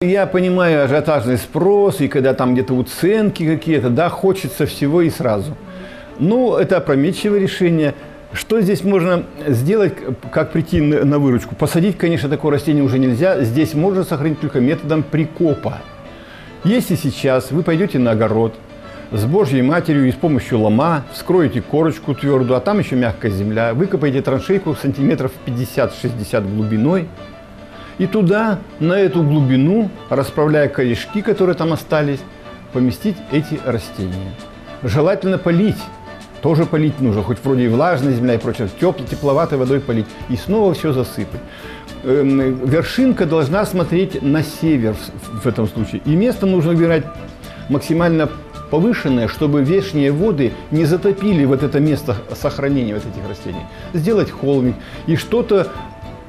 Я понимаю ажиотажный спрос, и когда там где-то уценки какие-то, да, хочется всего и сразу. Ну, это опрометчивое решение. Что здесь можно сделать, как прийти на выручку? Посадить, конечно, такое растение уже нельзя. Здесь можно сохранить только методом прикопа. Если сейчас вы пойдете на огород с Божьей Матерью и с помощью лома вскроете корочку твердую, а там еще мягкая земля, выкопаете траншейку сантиметров 50-60 глубиной, и туда, на эту глубину, расправляя корешки, которые там остались, поместить эти растения. Желательно полить. Тоже полить нужно, хоть вроде и влажная земля и прочее, теплой, тепловатой водой полить. И снова все засыпать. Эм, вершинка должна смотреть на север в этом случае. И место нужно выбирать максимально повышенное, чтобы вешние воды не затопили вот это место сохранения вот этих растений. Сделать холмик и что-то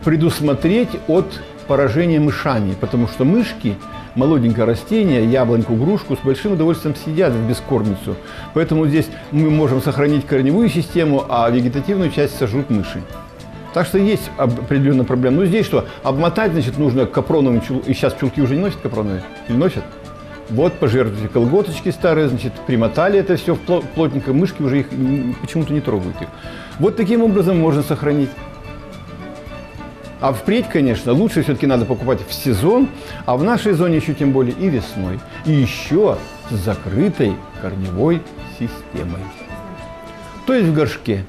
предусмотреть от поражения мышами, потому что мышки молоденькое растение, яблоньку, грушку с большим удовольствием съедят в бескормицу. Поэтому здесь мы можем сохранить корневую систему, а вегетативную часть сожрут мыши. Так что есть определенная проблема. Но здесь что? Обмотать, значит, нужно капроновым чул... И сейчас чулки уже не носят капроновые? Или носят? Вот, пожертвуйте колготочки старые, значит, примотали это все плотненько, мышки уже их почему-то не трогают их. Вот таким образом можно сохранить. А впредь, конечно, лучше все-таки надо покупать в сезон, а в нашей зоне еще тем более и весной. И еще с закрытой корневой системой. То есть в горшке.